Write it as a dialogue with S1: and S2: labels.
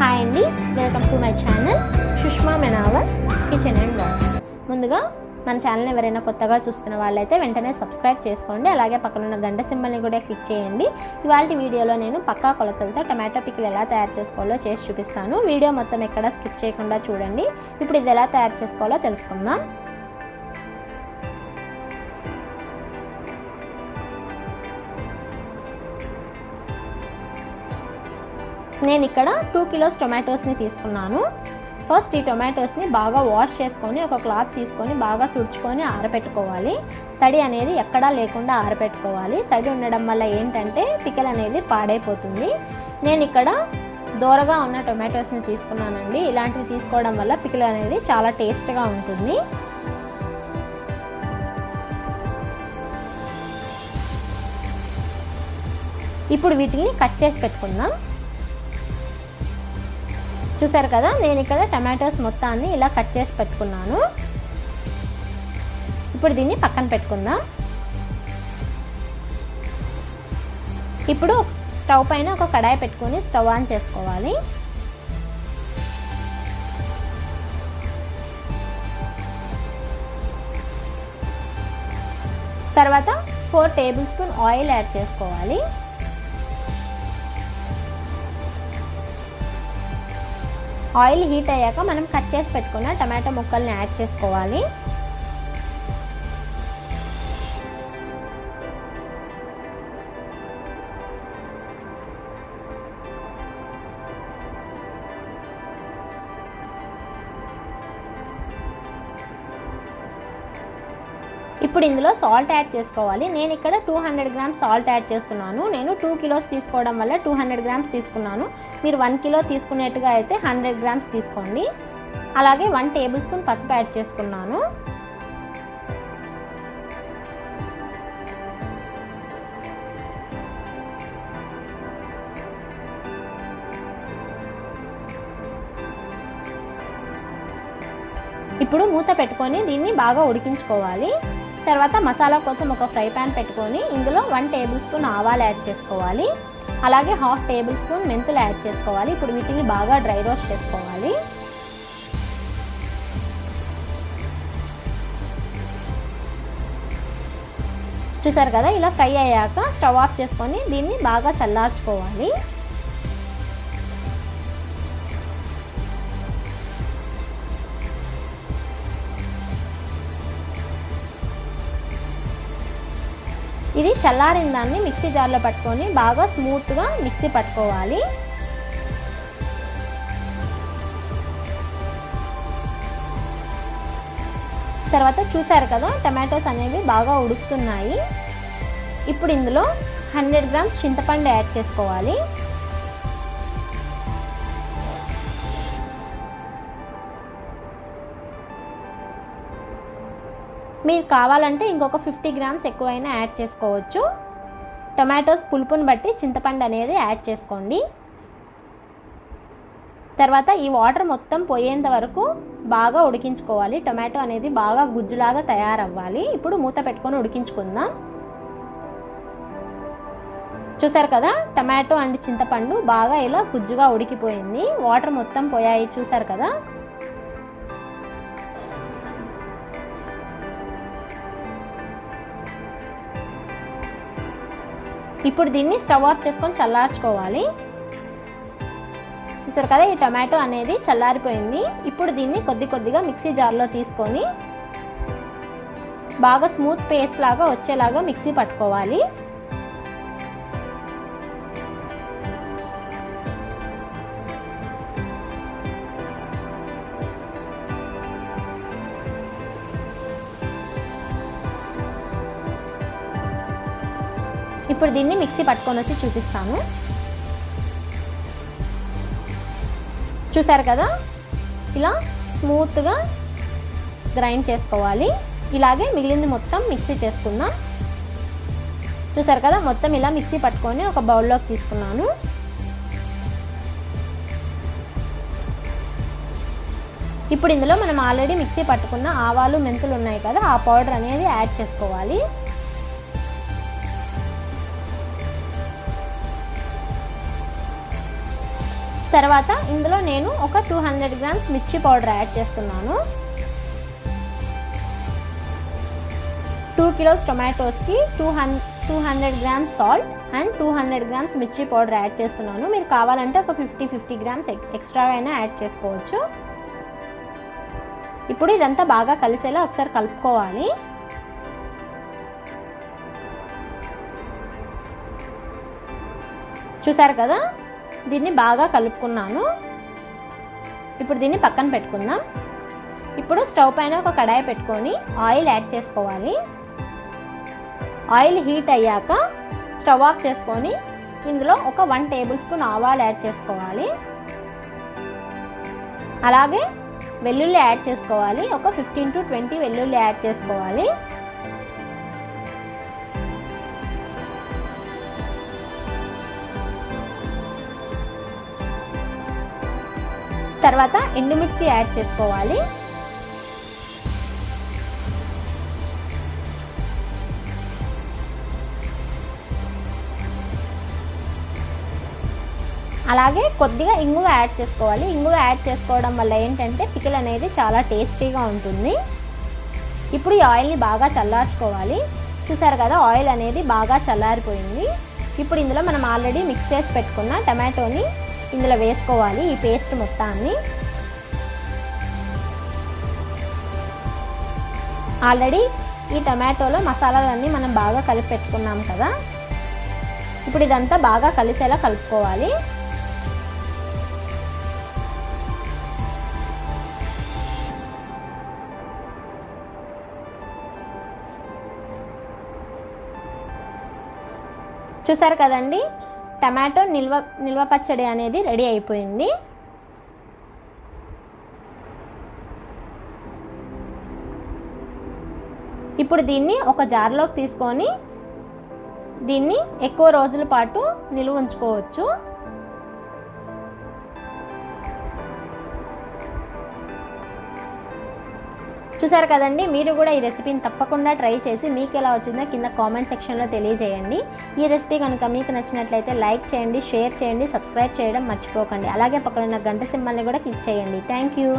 S1: Hi అండి welcome to my channel Sushma మెనావర్ kitchen and blogs ముందుగా మన ఛానల్ ఎవరైనా కొత్తగా చూస్తున్న వాళ్ళైతే వెంటనే సబ్స్క్రైబ్ చేసుకోండి. అలాగే పక్కనున్న గంట సింబల్ని కూడా క్లిక్ చేయండి. ఇవాళ వీడియోలో నేను పక్కా కొలతలతో టమాటో పిక్కులు ఎలా తయారు చేసుకోవాలో చేసి చూపిస్తాను. వీడియో మొత్తం ఎక్కడ స్కిప్ చేయకుండా చూడండి. ఇప్పుడు ఇది ఎలా తయారు చేసుకోవాలో తెలుసుకుందాం. నేను ఇక్కడ టూ కిలోస్ టొమాటోస్ని తీసుకున్నాను. ఫస్ట్ ఈ టొమాటోస్ని బాగా వాష్ చేసుకొని ఒక క్లాత్ తీసుకొని బాగా తుడుచుకొని ఆరబెట్టుకోవాలి తడి అనేది ఎక్కడా లేకుండా ఆరబెట్టుకోవాలి తడి ఉండడం వల్ల ఏంటంటే పికల్ అనేది పాడైపోతుంది. నేను ఇక్కడ దూరగా ఉన్న టొమాటోస్ని తీసుకున్నానండి. ఇలాంటివి తీసుకోవడం వల్ల పికిల్ అనేది చాలా టేస్ట్గా ఉంటుంది. ఇప్పుడు వీటిని కట్ చేసి పెట్టుకుందాం. చూసారు కదా నేను ఇక్కడ టమాటోస్ మొత్తాన్ని ఇలా కట్ చేసి పెట్టుకున్నాను. ఇప్పుడు దీన్ని పక్కన పెట్టుకుందాం. ఇప్పుడు స్టవ్ పైన ఒక కడాయి పెట్టుకొని స్టవ్ ఆన్ చేసుకోవాలి. తర్వాత four table spoon oil add చేసుకోవాలి. ఆయిల్ హీట్ అయ్యాక మనం కట్ చేసి పెట్టుకున్న టమాటో ముక్కల్ని యాడ్ చేసుకోవాలి. ఇప్పుడు ఇందులో సాల్ట్ యాడ్ చేసుకోవాలి. నేను ఇక్కడ two hundred grams salt add చేస్తున్నాను. నేను టూ కిలోస్ తీసుకోవడం వల్ల టూ హండ్రెడ్ గ్రామ్స్ తీసుకున్నాను. మీరు వన్ కిలో తీసుకునేట్టుగా అయితే హండ్రెడ్ గ్రామ్స్ తీసుకోండి. అలాగే వన్ టేబుల్ స్పూన్ పసుపు యాడ్ చేసుకున్నాను. ఇప్పుడు మూత పెట్టుకొని దీన్ని బాగా ఉడికించుకోవాలి. తర్వాత మసాలా కోసం ఒక ఫ్రై ప్యాన్ పెట్టుకొని ఇందులో వన్ టేబుల్ స్పూన్ ఆవాలు యాడ్ చేసుకోవాలి. అలాగే హాఫ్ టేబుల్ స్పూన్ మెంతులు యాడ్ చేసుకోవాలి. ఇప్పుడు వీటిని బాగా డ్రై రోస్ట్ చేసుకోవాలి. చూసారు కదా? ఇలా ఫ్రై అయ్యాక స్టవ్ ఆఫ్ చేసుకొని దీన్ని బాగా చల్లార్చుకోవాలి. ఇది చల్లారిన దాన్ని మిక్సీ జార్లో పట్టుకొని బాగా స్మూత్గా మిక్సీ పట్టుకోవాలి. తర్వాత చూసారు కదా టమాటోస్ అనేవి బాగా ఉడుకుతున్నాయి. ఇప్పుడు ఇందులో హండ్రెడ్ గ్రామ్స్ చింతపండు యాడ్ చేసుకోవాలి. మీరు కావాలంటే ఇంకొక ఫిఫ్టీ గ్రామ్స్ ఎక్కువైనా యాడ్ చేసుకోవచ్చు. టొమాటోస్ పులుపుని బట్టి చింతపండు అనేది యాడ్ చేసుకోండి. తర్వాత ఈ వాటర్ మొత్తం పోయేంత వరకు బాగా ఉడికించుకోవాలి. టొమాటో అనేది బాగా గుజ్జులాగా తయారవ్వాలి. ఇప్పుడు మూత పెట్టుకొని ఉడికించుకుందాం. చూసారు కదా? టమాటో అండ్ చింతపండు బాగా ఇలా గుజ్జుగా ఉడికిపోయింది. వాటర్ మొత్తం పోయాయి. చూసారు కదా? ఇప్పుడు దీన్ని స్టవ్ ఆఫ్ చేసుకొని చల్లార్చుకోవాలి. చూసారు కదా ఈ టమాటో అనేది చల్లారిపోయింది. ఇప్పుడు దీన్ని కొద్ది కొద్దిగా మిక్సీ జార్లో తీసుకొని బాగా స్మూత్ పేస్ట్ లాగా వచ్చేలాగా మిక్సీ పట్టుకోవాలి. ఇప్పుడు దీన్ని మిక్సీ పట్టుకొని వచ్చి చూపిస్తాను. చూసారు కదా? ఇలా స్మూత్గా గ్రైండ్ చేసుకోవాలి. ఇలాగే మిగిలింది మొత్తం మిక్సీ చేసుకుందాం. చూసారు కదా? మొత్తం ఇలా మిక్సీ పట్టుకొని ఒక బౌల్లోకి తీసుకున్నాను. ఇప్పుడు ఇందులో మనం ఆల్రెడీ మిక్సీ పట్టుకున్న ఆవాలు మెంతులు ఉన్నాయి కదా? ఆ పౌడర్ అనేది యాడ్ చేసుకోవాలి. తర్వాత ఇందులో నేను ఒక టూ హండ్రెడ్ గ్రామ్స్ మిర్చి పౌడర్ యాడ్ చేస్తున్నాను. టూ కిలోస్ టొమాటోస్కి two hun two hundred grams salt and two hundred grams మిర్చి పౌడర్ యాడ్ చేస్తున్నాను. మీరు కావాలంటే ఒక ఫిఫ్టీ ఫిఫ్టీ గ్రామ్స్ ఎక్స్ట్రా అయినా యాడ్ చేసుకోవచ్చు. ఇప్పుడు ఇదంతా బాగా కలిసేలా ఒకసారి కలుపుకోవాలి. చూసారు కదా? దీన్ని బాగా కలుపుకున్నాను. ఇప్పుడు దీన్ని పక్కన పెట్టుకుందాం. ఇప్పుడు స్టవ్ పైన ఒక కడాయి పెట్టుకొని ఆయిల్ యాడ్ చేసుకోవాలి. ఆయిల్ హీట్ అయ్యాక స్టవ్ ఆఫ్ చేసుకొని ఇందులో ఒక వన్ టేబుల్ స్పూన్ ఆవాలు యాడ్ చేసుకోవాలి. అలాగే వెల్లుల్లి యాడ్ చేసుకోవాలి. ఒక ఫిఫ్టీన్ టు ట్వంటీ వెల్లుల్లి యాడ్ చేసుకోవాలి. తర్వాత ఎండుమిర్చి యాడ్ చేసుకోవాలి. అలాగే కొద్దిగా ఇంగువ యాడ్ చేసుకోవాలి. ఇంగువ యాడ్ చేసుకోవడం వల్ల ఏంటంటే పికిల్ అనేది చాలా టేస్టీగా ఉంటుంది. ఇప్పుడు ఈ ఆయిల్ని బాగా చల్లార్చుకోవాలి. చూసారు కదా ఆయిల్ అనేది బాగా చల్లారిపోయింది. ఇప్పుడు ఇందులో మనం ఆల్రెడీ మిక్స్ చేసి పెట్టుకున్న టమాటోని ఇందులో వేసుకోవాలి ఈ పేస్ట్ మొత్తాన్ని. ఆల్రెడీ ఈ టమాటోలో మసాలాలన్నీ మనం బాగా కలిపి పెట్టుకున్నాం కదా. ఇప్పుడు ఇదంతా బాగా కలిసేలా కలుపుకోవాలి. చూసారు కదండి? టమాటో నిల్వ నిల్వ పచ్చడి అనేది రెడీ అయిపోయింది. ఇప్పుడు దీన్ని ఒక జార్లోకి తీసుకొని దీన్ని ఎక్కువ రోజుల పాటు నిలువ ఉంచుకోవచ్చు. చూసారు కదండి మీరు కూడా ఈ రెసిపీని తప్పకుండా ట్రై చేసి మీకు ఎలా వచ్చిందో కింద కామెంట్ సెక్షన్లో తెలియజేయండి. ఈ రెసిపీ కనుక మీకు నచ్చినట్లయితే లైక్ చేయండి షేర్ చేయండి సబ్స్క్రైబ్ చేయడం మర్చిపోకండి. అలాగే పక్కన ఉన్న గంట సింబల్ని కూడా క్లిక్ చేయండి. Thank you